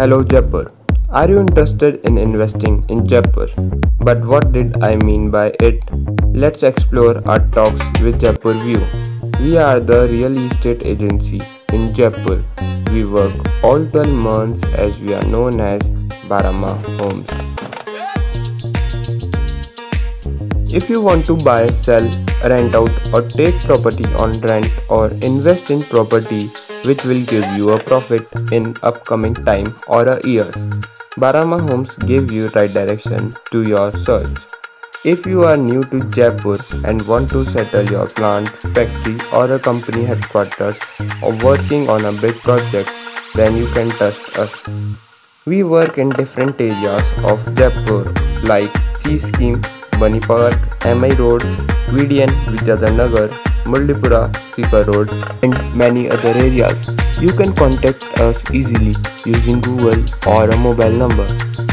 Hello Jaipur. Are you interested in investing in Jaipur? But what did I mean by it? Let's explore our talks with Jaipur View. We are the real estate agency in Jaipur. We work all 12 months as we are known as 12Maah Homes. If you want to buy, sell, rent out or take property on rent or invest in property which will give you a profit in upcoming time or a years. 12Maah Homes give you right direction to your search. If you are new to Jaipur and want to settle your plant, factory or a company headquarters or working on a big project, then you can trust us. We work in different areas of Jaipur like C Scheme, Bani Park, MI Road, VDN, Vidyadhar Murlipura, Sikar Road and many other areas. You can contact us easily using Google or a mobile number.